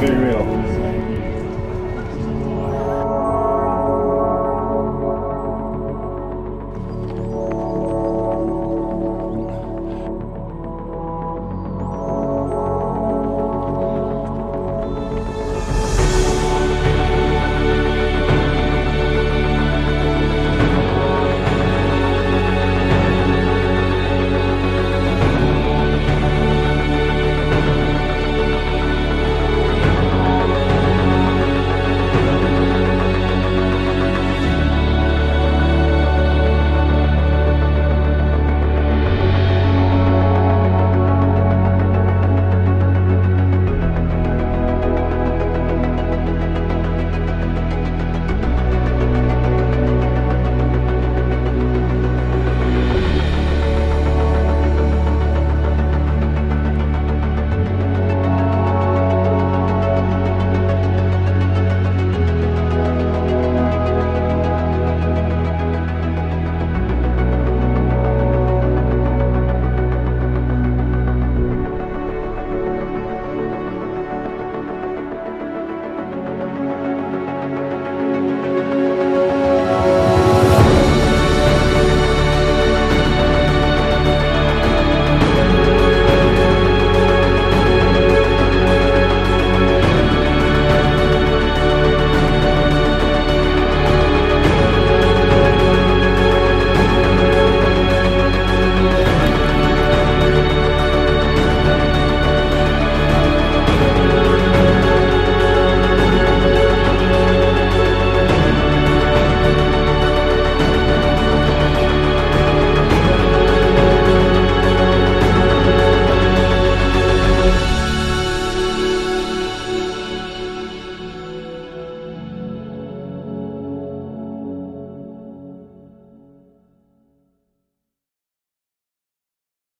Very real.